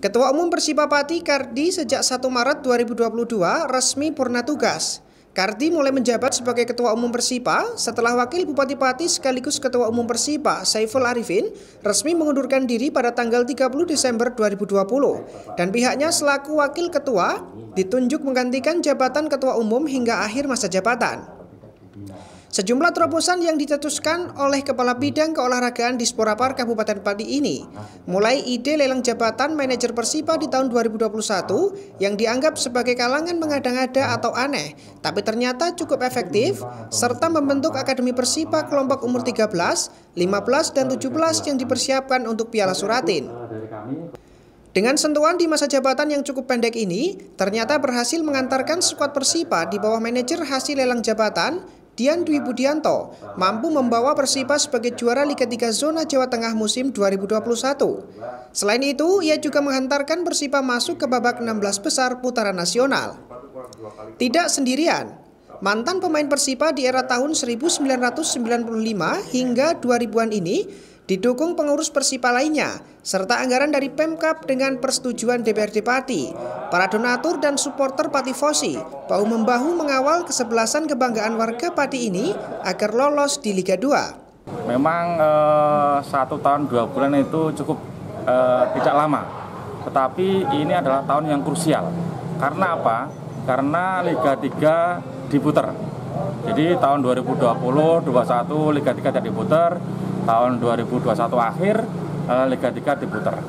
Ketua Umum Persipa Pati Kardi sejak 1 Maret 2022 resmi purna tugas. Kardi mulai menjabat sebagai Ketua Umum Persipa setelah Wakil Bupati Pati sekaligus Ketua Umum Persipa Saiful Arifin resmi mengundurkan diri pada tanggal 30 Desember 2020 dan pihaknya selaku Wakil Ketua ditunjuk menggantikan jabatan Ketua Umum hingga akhir masa jabatan. Sejumlah terobosan yang dicetuskan oleh Kepala Bidang Keolahragaan di Sporapar Kabupaten Pati ini, mulai ide lelang jabatan manajer Persipa di tahun 2021 yang dianggap sebagai kalangan mengada-ngada atau aneh, tapi ternyata cukup efektif, serta membentuk Akademi Persipa kelompok umur 13, 15, dan 17 yang dipersiapkan untuk Piala Suratin. Dengan sentuhan di masa jabatan yang cukup pendek ini, ternyata berhasil mengantarkan skuad Persipa di bawah manajer hasil lelang jabatan Dian Dwi Budianto mampu membawa Persipa sebagai juara Liga 3 Zona Jawa Tengah musim 2021. Selain itu, ia juga menghantarkan Persipa masuk ke babak 16 besar putaran nasional. Tidak sendirian, mantan pemain Persipa di era tahun 1995 hingga 2000-an ini didukung pengurus Persipa lainnya, serta anggaran dari Pemkap dengan persetujuan DPRD Pati. Para donatur dan supporter Pati Fosi bahu-membahu mengawal kesebelasan kebanggaan warga Pati ini agar lolos di Liga 2. Memang eh, satu tahun dua bulan itu cukup eh, tidak lama, tetapi ini adalah tahun yang krusial. Karena apa? Karena Liga 3 diputar. Jadi tahun 2020, 21 Liga 3 tidak diputar, tahun 2021 akhir uh, Liga 3 diputar.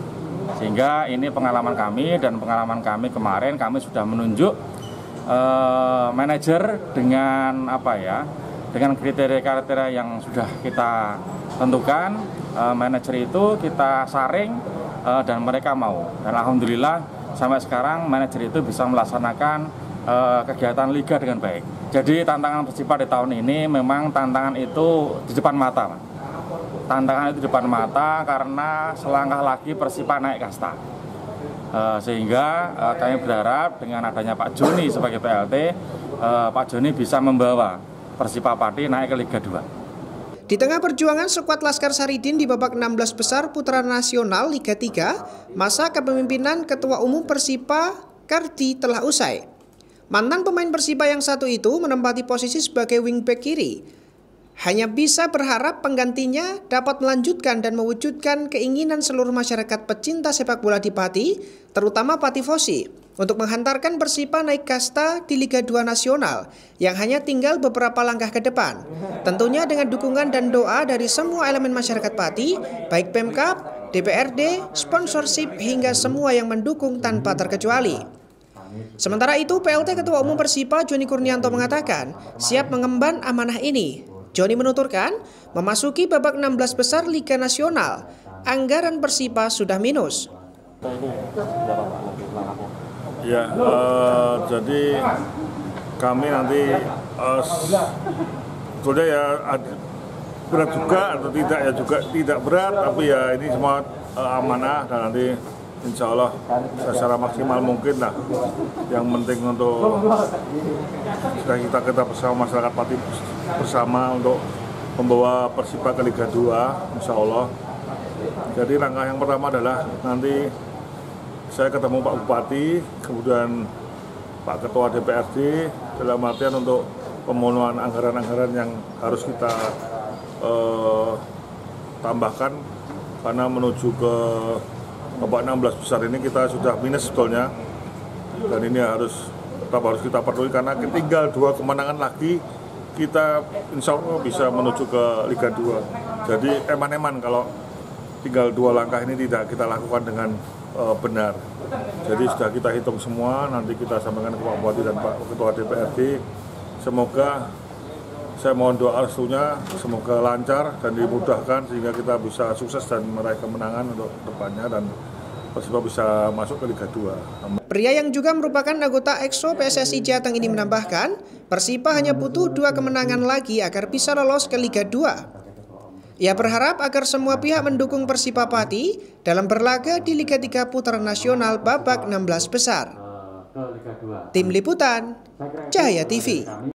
Sehingga ini pengalaman kami dan pengalaman kami kemarin kami sudah menunjuk uh, manajer dengan apa ya? Dengan kriteria-kriteria yang sudah kita tentukan, uh, manajer itu kita saring uh, dan mereka mau. Dan alhamdulillah sampai sekarang manajer itu bisa melaksanakan kegiatan liga dengan baik. Jadi tantangan Persipa di tahun ini memang tantangan itu di depan mata, tantangan itu depan mata karena selangkah lagi Persipa naik kasta. Uh, sehingga uh, kami berharap dengan adanya Pak Joni sebagai PLT, uh, eh, Pak Joni bisa membawa Persipa Pati naik ke Liga 2. Di tengah perjuangan skuad Laskar Saridin di babak 16 besar putaran nasional Liga 3, masa kepemimpinan Ketua Umum Persipa Kardi telah usai. Mantan pemain Persipa yang satu itu menempati posisi sebagai wingback kiri, hanya bisa berharap penggantinya dapat melanjutkan dan mewujudkan keinginan seluruh masyarakat pecinta sepak bola di Pati, terutama Pati Fosi, untuk menghantarkan Persipa naik kasta di Liga 2 Nasional yang hanya tinggal beberapa langkah ke depan. Tentunya dengan dukungan dan doa dari semua elemen masyarakat Pati, baik Pemkap, DPRD, sponsorship hingga semua yang mendukung tanpa terkecuali. Sementara itu, PLT Ketua Umum Persipa Joni Kurnianto mengatakan siap mengemban amanah ini Joni menuturkan, memasuki babak 16 besar Liga Nasional, anggaran Persipa sudah minus. Ya, uh, jadi kami nanti sudah ya berat juga atau tidak ya juga tidak berat, tapi ya ini semua uh, amanah dan nanti insya Allah secara maksimal mungkin lah. Yang penting untuk kita kita kita bersama masyarakat Pati bersama untuk membawa Persipa ke Liga 2 insya Allah. Jadi langkah yang pertama adalah nanti saya ketemu Pak Bupati kemudian Pak Ketua DPRD dalam artian untuk pemenuhan anggaran-anggaran yang harus kita uh, tambahkan karena menuju ke babak 16 besar ini kita sudah minus sebetulnya dan ini harus tetap harus kita peduli karena tinggal dua kemenangan lagi kita insya Allah bisa menuju ke Liga 2 jadi eman-eman kalau tinggal dua langkah ini tidak kita lakukan dengan uh, benar. Jadi sudah kita hitung semua nanti kita sampaikan ke Pak Bupati dan Pak Ketua DPRD semoga saya mohon doa restunya semoga lancar dan dimudahkan sehingga kita bisa sukses dan meraih kemenangan untuk depannya dan Persiba bisa masuk ke Liga 2. Pria yang juga merupakan anggota EXO PSSI Jateng ini menambahkan, Persipa hanya butuh dua kemenangan lagi agar bisa lolos ke Liga 2. Ia berharap agar semua pihak mendukung Persipa Pati dalam berlaga di Liga 3 Putaran Nasional babak 16 besar. Tim Liputan, Cahaya TV.